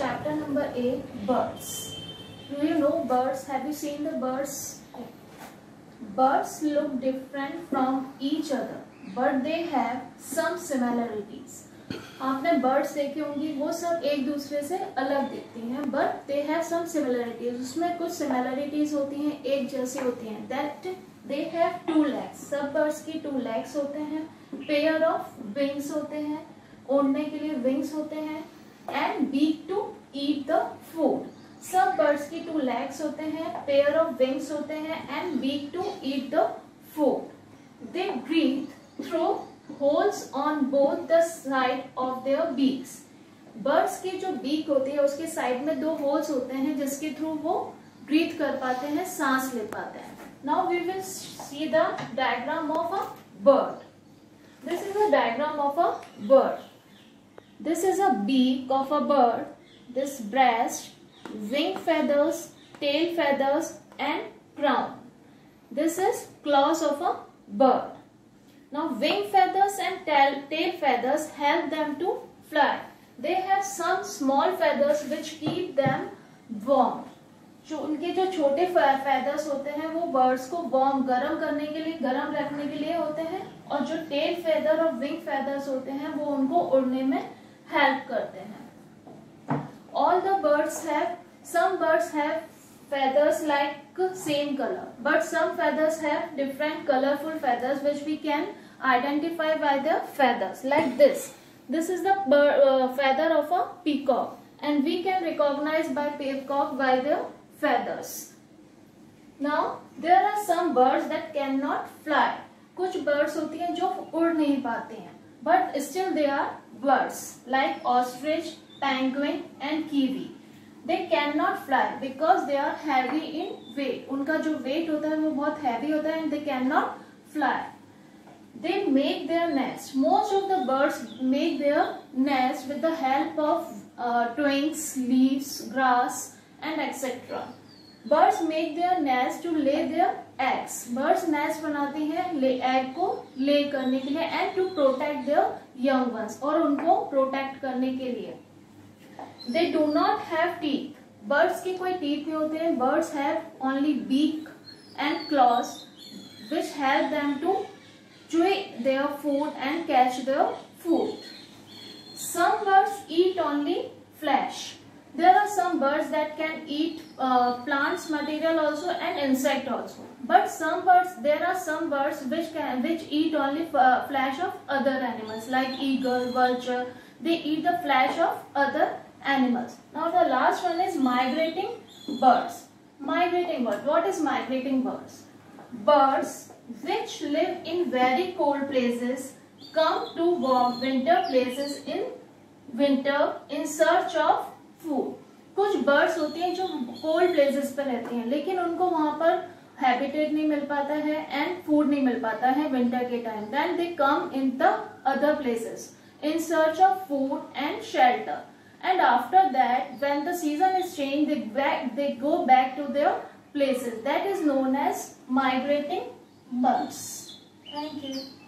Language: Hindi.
A. Birds. Do you know birds? Have you seen the birds? Birds look different from each other, but they have some similarities. आपने बर्ड्स देखे होंगे वो सब एक दूसरे से अलग दिखती हैं but they have some similarities उसमें कुछ सिमिलरिटीज होती हैं एक जैसी होती हैं that they have two legs सब बर्ड्स की टू लेग्स होते हैं पेयर ऑफ़ विंग्स होते हैं उड़ने के लिए विंग्स होते हैं and beak to eat the food सब बर्ड्स की टू लेग्स होते हैं पेयर ऑफ़ विंग्स होते हैं and beak to eat the food they breathe through holes on both the side of their beaks birds की जो बीक होती है, उसके साइड में दो होल्स होते हैं, जिसके थ्रू वो ब्रीथ कर पाते हैं, सांस ले पाते हैं. Now we will see the diagram of a bird this is a diagram of a bird this is a beak of a bird this breast wing feathers, tail feathers and crown. This is claws of a bird. Now wing feathers and tail, tail feathers help them to fly. They have some small feathers which keep them warm. जो उनके जो छोटे फेदर्स होते हैं वो बर्ड्स को वार्म गर्म करने के लिए गर्म रखने के लिए होते हैं और जो टेल फेदर और विंग फेदर्स होते हैं वो उनको उड़ने में हेल्प करते हैं। All the birds have some birds have feathers like same colour but some feathers have different colourful feathers which we can identify by the feathers like this this is the feather of a peacock and we can recognise by peacock by the feathers Now, there are some that can not fly कुछ बर्ड्स होती हैं जो उड़ नहीं पाते हैं। But still they are birds like ostrich, penguin and kiwi. They can not fly because they are heavy in weight उनका जो वेट होता है वो बहुत हैवी होता है and they can not fly they make their nest most of the birds make their nest with the help of twigs leaves grass and etcetera birds make their nest to lay their eggs birds nest बनाती हैं, ले एग को ले करने के लिए and to protect their young ones और उनको प्रोटेक्ट करने के लिए they do not have teeth birds के कोई टीथ नहीं होते हैं birds have only beak and claws which help them to chew their food and catch their food. Some birds eat only flesh. There are some birds that can eat uh, plants material also and insect also. But some birds, there are some birds which can which eat only uh, flesh of other animals like eagle, vulture. They eat the flesh of other animals. Now the last one is migrating birds. Migrating bird. What is migrating birds? Birds which live in very cold places come to warm winter places in winter in search of food कुछ बर्ड्स होते हैं जो कोल्ड प्लेसेस पर रहते हैं, लेकिन उनको वहाँ पर हैबिटेट नहीं मिल पाता है एंड फ़ूड नहीं मिल पाता है विंटर के time then they come in the other places in search of food and shelter and after that when the season is change they go back to their places that is known as migrating birds thank you